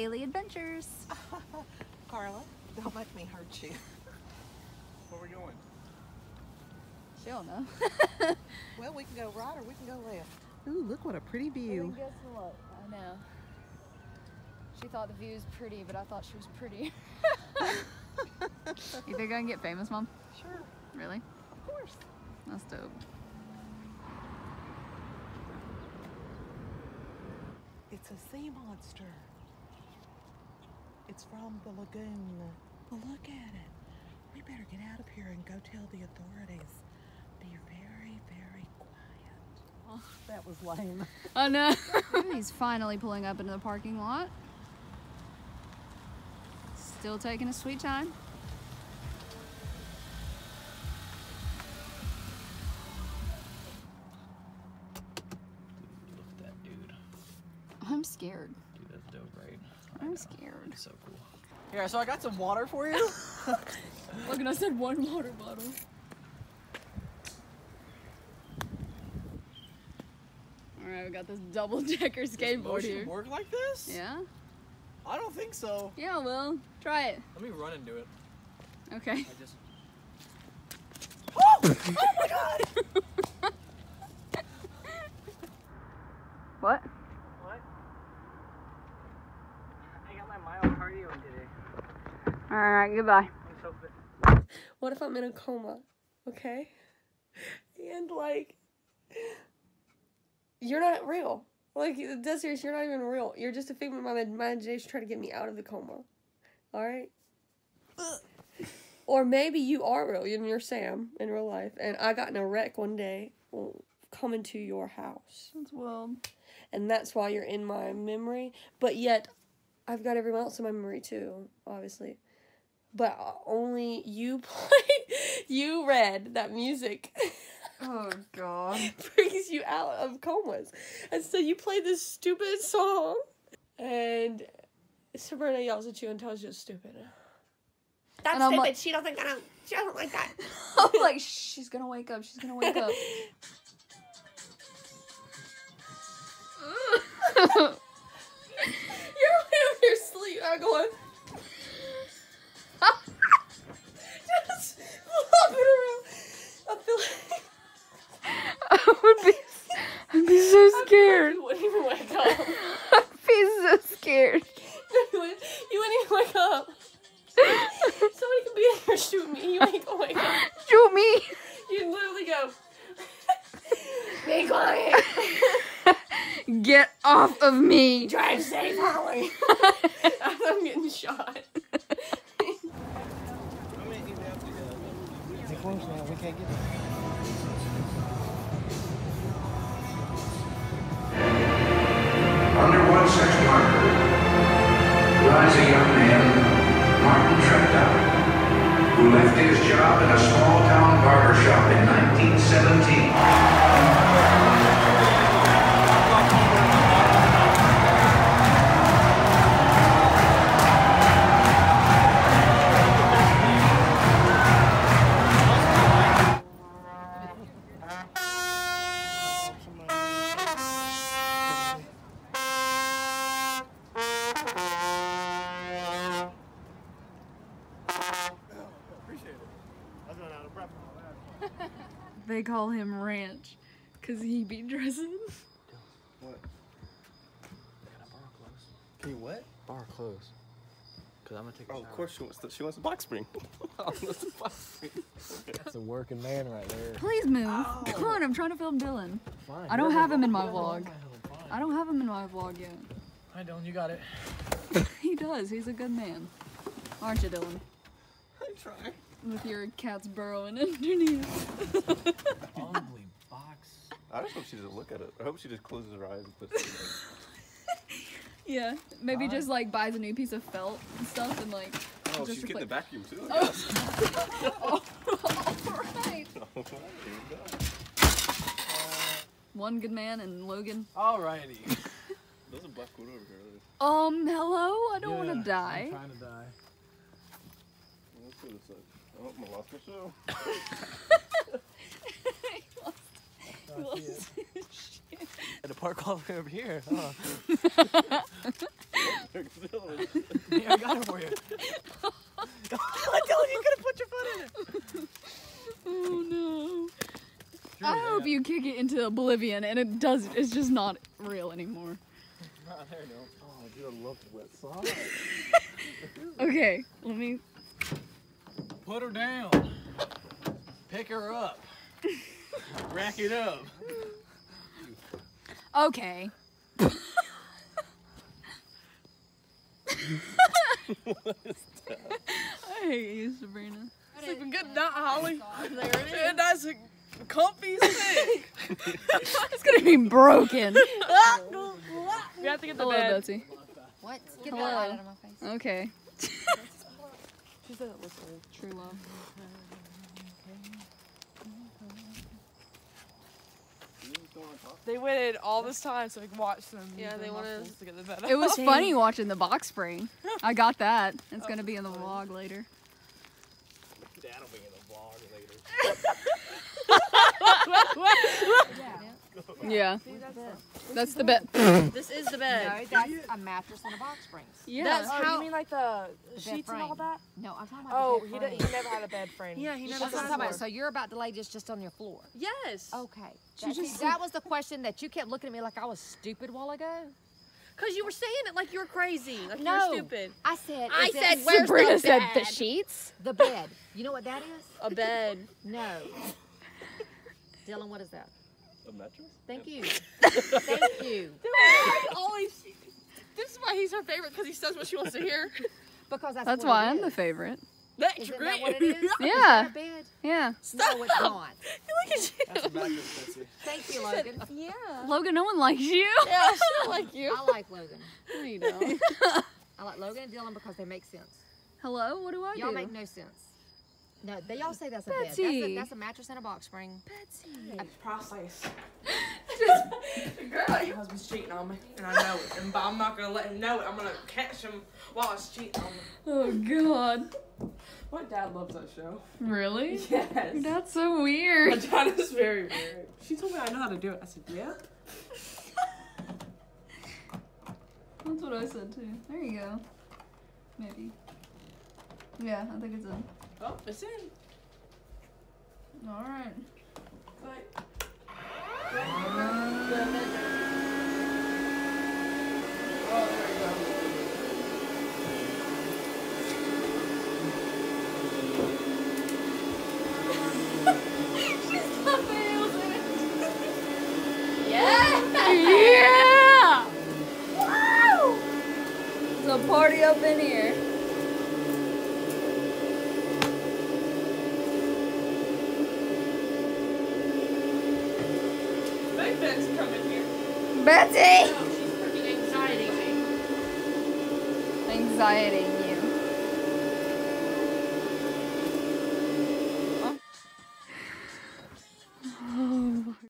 Daily Adventures. Carla, don't let me hurt you. Where we going? She don't know. Well, we can go right or we can go left. Ooh, look what a pretty view. guess what? I know. She thought the view was pretty, but I thought she was pretty. you think I can get famous, Mom? Sure, Really? of course. That's dope. It's a sea monster. It's from the lagoon. Look at it. We better get out of here and go tell the authorities. Be very, very quiet. Oh, that was lame. Oh no. He's finally pulling up into the parking lot. Still taking a sweet time. Look at that dude. I'm scared. Dude, that's dope, right? I I'm scared. It's so cool. Here, so I got some water for you. Look, and I said one water bottle. Alright, we got this double decker skateboard Motion here. work like this? Yeah? I don't think so. Yeah, well, try it. Let me run and do it. Okay. I just. Oh! Oh what? What? I got my mile cardio today. Alright, goodbye. I'm so fit. What if I'm in a coma? Okay? And like you're not real. Like dead serious, you're not even real. You're just a figment of my imagination trying to get me out of the coma. Alright? Or maybe you are real and you're Sam in real life and I got in a wreck one day coming to your house. That's wild. And that's why you're in my memory. But yet I've got everyone else in my memory too, obviously. But uh, only you play you read that music Oh god. brings you out of comas. And so you play this stupid song and Sabrina yells at you and tells you it's stupid. That's And I'm stupid. like- she doesn't gonna she doesn't like that. I'm like, she's gonna wake up, she's gonna wake up. You're in your sleep. I'm going. you wouldn't even wake up. Somebody could be in here shooting me. You ain't gonna wake up. Shoot me. You literally go. Be quiet. Get off of me. Drive safe, Hollie. I'm getting shot. Stay close now. We can't get Under lies a young man, Martin Treptow, who left his job in a small town barber shop in 1917. They call him Ranch because he be dressing. What? Can I borrow clothes? Can you what? Borrow clothes. Cause I'm gonna take a Oh, shower. of course she wants the she wants the box spring. Oh, that's the box spring. That's a working man right there. Please move. Oh. Come on, I'm trying to film Dylan. Fine. I don't have him in my vlog. I don't have him in my vlog yet. Hi, Dylan. You got it. He does. He's a good man. Aren't you, Dylan? I try. With your cats burrowing underneath. Ugly box. I just hope she doesn't look at it. I hope she just closes her eyes and puts it in. Yeah. Maybe just like buys a new piece of felt and stuff and like. Oh, just she's getting the vacuum too. I. Oh, alright. Alright, here we go. One good man and Logan. Alrighty. There's a black coat over here. Um, hello? I don't want to die. I'm trying to die. Let's see this side. Oh, I lost my show. Had to park all the way over here. Huh? yeah, I got it for you. Dylan, you you could have put your foot in it. Oh no. I hope you kick it into oblivion and it does it's just not real anymore. Ah, there you go. Oh, dude, I love the wet side. Okay, let me Put her down. Pick her up. Rack it up. Okay. what is that? I hate you, Sabrina. Sleeping good night, Hollie. There it is. And that's a comfy stick. It's gonna be broken. we have to get the Hello, bed. Betsy. What? Get Hello. that light out of my face. Okay. She said it looks old. True love. They waited all this time so we can watch them. Yeah, they wanted to get the bed. It was funny watching the box spring. I got that. It's gonna be in the vlog later. Dad'll be in the vlog later. Yeah. That's the bed. This is the bed. No, that's a mattress and a box springs. Yeah. That's Oh, how. you mean like the bed sheets and all that? No, I'm talking about Oh, the he, bed did, frame. he never had a bed frame. Yeah, he never That's what I'm had talking a about. So you're about to lay this just on your floor. Yes. Okay. That, see, that was the question that you kept looking at me like I was stupid a while ago. Cause you were saying it like you were crazy, like No. you were stupid. I said. I is it- said, where's Sabrina the said the sheets. the bed. You know what that is? A bed. No. Dylan, what is that? A mattress? Thank you. Thank you. always. This is why he's her favorite because he says what she wants to hear. Because that's, That's what why it I'm is. the favorite. That's Isn't great. that what it is? Is Yeah. that a bed? Yeah. No, it's not. Look at you. That's a mattress, Betsy. Thank you, Logan. Yeah. Logan, no one likes you. Yeah, she don't like you. I like Logan. No, you don't. I like Logan and Dylan because they make sense. Hello, what do I Y'all make no sense. No, they all say that's a bed. That's a, that's a mattress and a box spring. Process. Girl, your husband's cheating on me, and I know it. And but I'm not gonna let him know it. I'm gonna catch him while he's cheating on me. Oh God. My dad loves that show. Really? Yes. That's so weird. My dad is very weird. She told me I know how to do it. I said, yeah. That's what I said too. There you go. Maybe. Yeah, I think it's in. Oh, it's in. All right. Like, oh, there we go. Yeah! Woo! It's a party up in here. Ben's coming here. Betsy! No, oh, she's freaking anxiety. Anxiety.